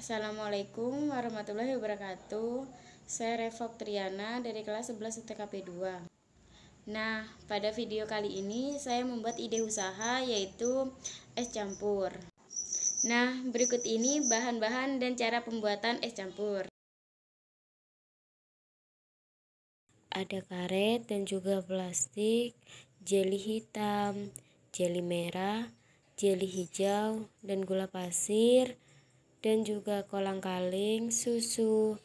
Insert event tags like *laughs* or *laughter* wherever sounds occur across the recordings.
Assalamualaikum warahmatullahi wabarakatuh. Saya Revok Triana dari kelas 11 UTKP 2 Nah, pada video kali ini saya membuat ide usaha yaitu es campur. Nah, berikut ini bahan-bahan dan cara pembuatan es campur. Ada karet dan juga plastik, jeli hitam, jeli merah, jeli hijau, dan gula pasir, dan juga kolang kaling, susu,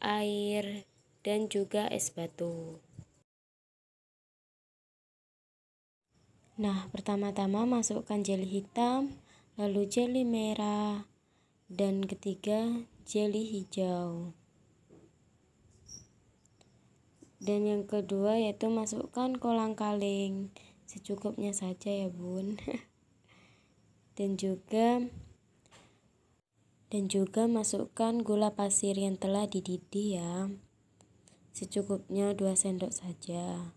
air, dan juga es batu. Nah, pertama-tama masukkan jeli hitam, lalu jeli merah, dan ketiga jeli hijau. Dan yang kedua yaitu masukkan kolang kaling, secukupnya saja ya, Bun. *laughs* dan juga dan juga masukkan gula pasir yang telah dididih ya. Secukupnya 2 sendok saja.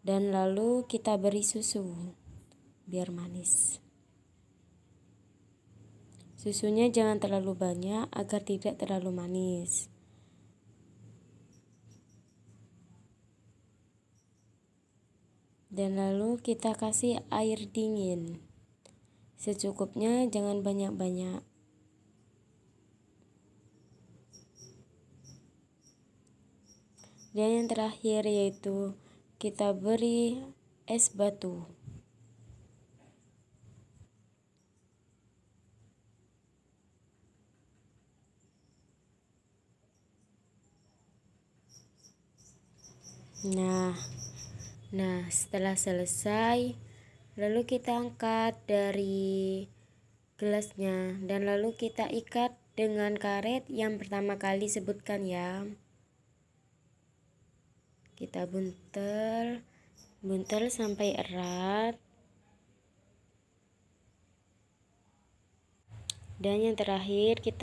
Dan lalu kita beri susu biar manis. Susunya jangan terlalu banyak agar tidak terlalu manis. Dan lalu kita kasih air dingin. Secukupnya jangan banyak-banyak dan yang terakhir yaitu kita beri es batu. Nah nah setelah selesai lalu kita angkat dari gelasnya. Dan lalu kita ikat dengan karet yang pertama kali sebutkan ya kita buntel buntel sampai erat. Dan yang terakhir kita